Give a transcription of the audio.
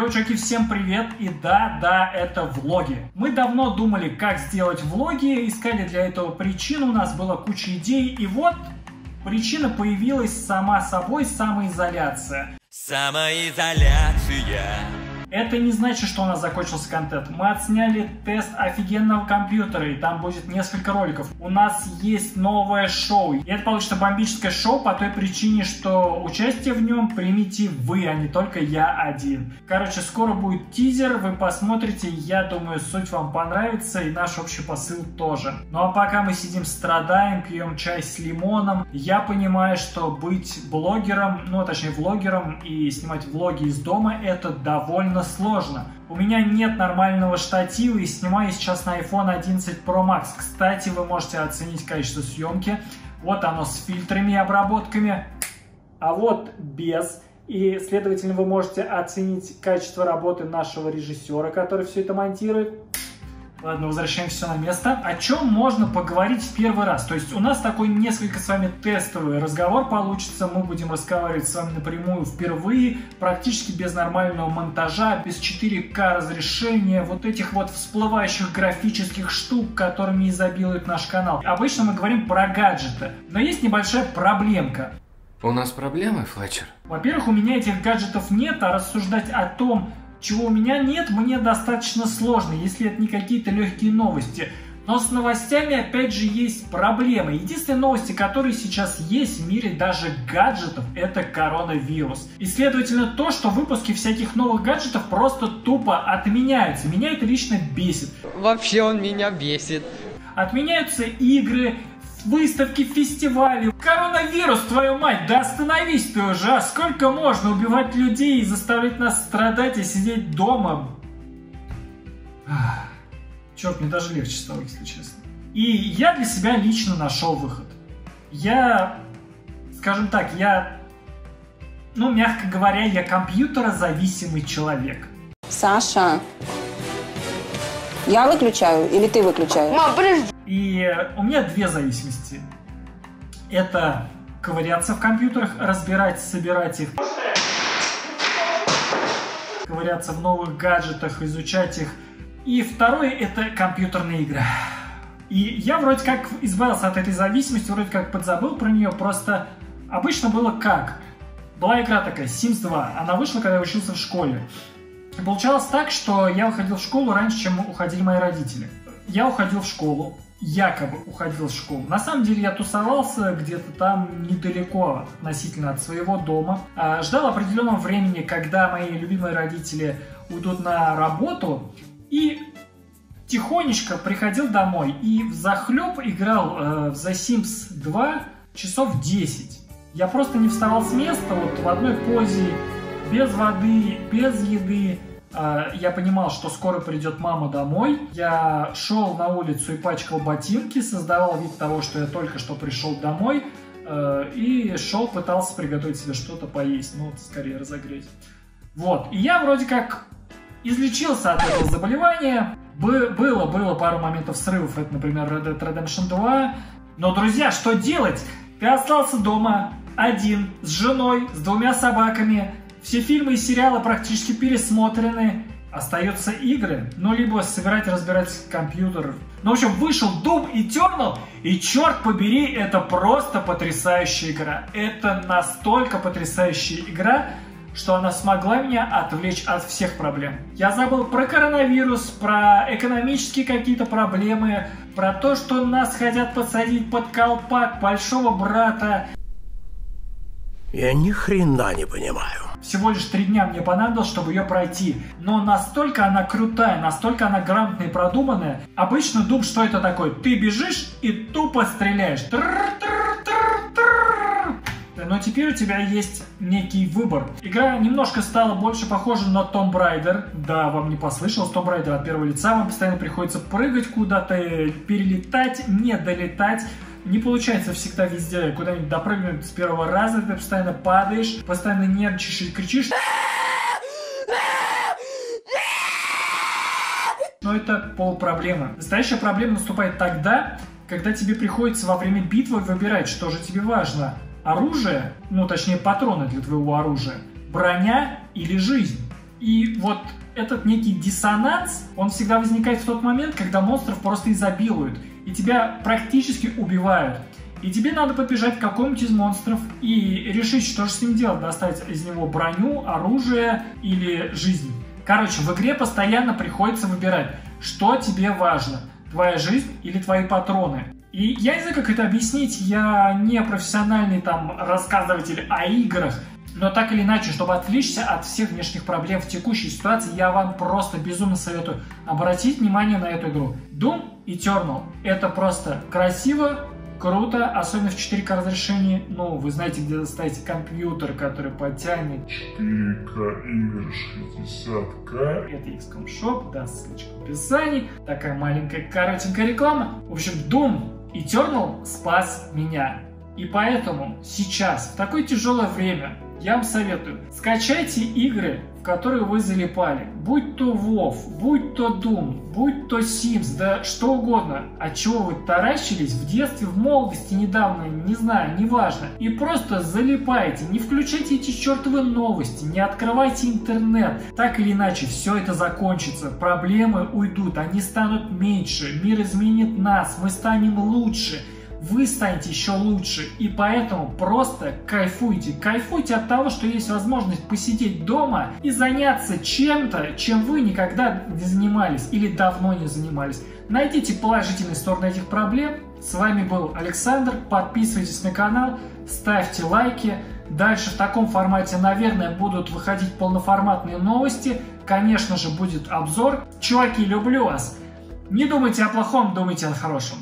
Йоу, чуваки, всем привет! И да, да, это влоги. Мы давно думали, как сделать влоги, искали для этого причину, у нас была куча идей, и вот причина появилась сама собой, самоизоляция. Самоизоляция. Это не значит, что у нас закончился контент. Мы отсняли тест офигенного компьютера, и там будет несколько роликов. У нас есть новое шоу. И это получится бомбическое шоу по той причине, что участие в нем примите вы, а не только я один. Короче, скоро будет тизер, вы посмотрите. Я думаю, суть вам понравится, и наш общий посыл тоже. Ну а пока мы сидим, страдаем, пьем чай с лимоном, я понимаю, что быть блогером, ну точнее влогером и снимать влоги из дома, это довольно довольно сложно. У меня нет нормального штатива и снимаю сейчас на iPhone 11 Pro Max. Кстати, вы можете оценить качество съемки. Вот оно с фильтрами и обработками, а вот без. И, следовательно, вы можете оценить качество работы нашего режиссера, который все это монтирует. Ладно, возвращаем все на место. О чем можно поговорить в первый раз? То есть у нас такой несколько с вами тестовый разговор получится. Мы будем разговаривать с вами напрямую впервые, практически без нормального монтажа, без 4К разрешения, вот этих вот всплывающих графических штук, которыми изобилует наш канал. Обычно мы говорим про гаджеты, но есть небольшая проблемка. У нас проблемы, Флетчер? Во-первых, у меня этих гаджетов нет, а рассуждать о том, чего у меня нет, мне достаточно сложно, если это не какие-то легкие новости. Но с новостями опять же есть проблемы. Единственные новости, которые сейчас есть в мире даже гаджетов, это коронавирус. И следовательно то, что выпуски всяких новых гаджетов просто тупо отменяются. Меня это лично бесит. Вообще он меня бесит. Отменяются игры, выставки, фестивали. Коронавирус, твою мать, да остановись ты уже, а сколько можно убивать людей и заставлять нас страдать и сидеть дома? Черт, мне даже легче стало, если честно. И я для себя лично нашел выход. Я, скажем так, я, ну, мягко говоря, я компьютерозависимый человек. Саша, я выключаю или ты выключаешь? Мам, подожди. И у меня две зависимости. Это ковыряться в компьютерах, разбирать, собирать их. Ковыряться в новых гаджетах, изучать их. И второе это компьютерные игры. И я вроде как избавился от этой зависимости, вроде как подзабыл про нее, просто обычно было как? Была игра такая, Sims 2, она вышла, когда я учился в школе. И получалось так, что я уходил в школу раньше, чем уходили мои родители. Я уходил в школу, якобы уходил в школу. На самом деле я тусовался где-то там недалеко относительно от своего дома. А, ждал определенного времени, когда мои любимые родители уйдут на работу. И тихонечко приходил домой и в захлеб играл э, в The Sims 2 часов 10. Я просто не вставал с места вот в одной позе, без воды, без еды. А, я понимал, что скоро придет мама домой. Я шел на улицу и пачкал ботинки, создавал вид того, что я только что пришел домой. Э, и шел, пытался приготовить себе что-то поесть, ну, скорее разогреть. Вот. И я вроде как излечился от этого заболевания. Бы было, было пару моментов срывов, это, например, Red Dead Redemption 2. Но, друзья, что делать? Ты остался дома один, с женой, с двумя собаками, все фильмы и сериалы практически пересмотрены. Остаются игры, ну либо собирать разбирать компьютер. Ну, в общем, вышел Doom Eternal, и черт побери, это просто потрясающая игра. Это настолько потрясающая игра, что она смогла меня отвлечь от всех проблем. Я забыл про коронавирус, про экономические какие-то проблемы, про то, что нас хотят посадить под колпак большого брата. Я ни хрена не понимаю. Всего лишь три дня мне понадобилось, чтобы ее пройти. Но настолько она крутая, настолько она грамотная и продуманная. Обычно дуб что это такое? Ты бежишь и тупо стреляешь. Но теперь у тебя есть некий выбор. Игра немножко стала больше похожа на Tomb Raider. Да, вам не послышалось, Tomb Raider от первого лица. Вам постоянно приходится прыгать куда-то, перелетать, не долетать не получается всегда везде куда-нибудь допрыгнуть с первого раза, ты постоянно падаешь, постоянно нервничаешь и кричишь. Но это полпроблема. Настоящая проблема наступает тогда, когда тебе приходится во время битвы выбирать, что же тебе важно. Оружие, ну точнее патроны для твоего оружия, броня или жизнь. И вот этот некий диссонанс, он всегда возникает в тот момент, когда монстров просто изобилуют, и тебя практически убивают. И тебе надо подбежать к какому-нибудь из монстров и решить, что же с ним делать. Достать из него броню, оружие или жизнь. Короче, в игре постоянно приходится выбирать, что тебе важно. Твоя жизнь или твои патроны. И я не знаю, как это объяснить, я не профессиональный там рассказыватель о играх, но так или иначе, чтобы отвлечься от всех внешних проблем в текущей ситуации, я вам просто безумно советую обратить внимание на эту игру. Doom Eternal. Это просто красиво, круто, особенно в 4К разрешении. Ну, вы знаете, где ставите компьютер, который потянет 4К игр 60К. Это XCOM Shop, да, ссылочка в описании. Такая маленькая коротенькая реклама. В общем, Doom Eternal спас меня. И поэтому сейчас, в такое тяжелое время, я вам советую, скачайте игры, в которые вы залипали. Будь то WoW, будь то Doom, будь то Sims, да что угодно. От чего вы таращились в детстве, в молодости, недавно, не знаю, неважно. И просто залипайте, не включайте эти чертовы новости, не открывайте интернет. Так или иначе, все это закончится, проблемы уйдут, они станут меньше, мир изменит нас, мы станем лучше вы станете еще лучше. И поэтому просто кайфуйте. Кайфуйте от того, что есть возможность посидеть дома и заняться чем-то, чем вы никогда не занимались или давно не занимались. Найдите положительные стороны этих проблем. С вами был Александр. Подписывайтесь на канал, ставьте лайки. Дальше в таком формате, наверное, будут выходить полноформатные новости. Конечно же, будет обзор. Чуваки, люблю вас. Не думайте о плохом, думайте о хорошем.